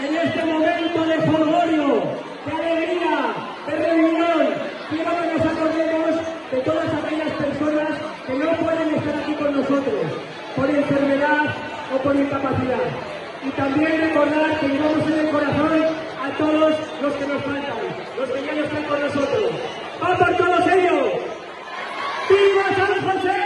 en este momento de jolgorio, de alegría, de reunión. Quiero que nos acordemos de todas aquellas personas que no pueden estar aquí con nosotros, por enfermedad o por incapacidad. Y también recordar que llevamos en el corazón a todos los que nos faltan, los que ya no están con nosotros. ¡Va por todos ellos! ¡Viva San José!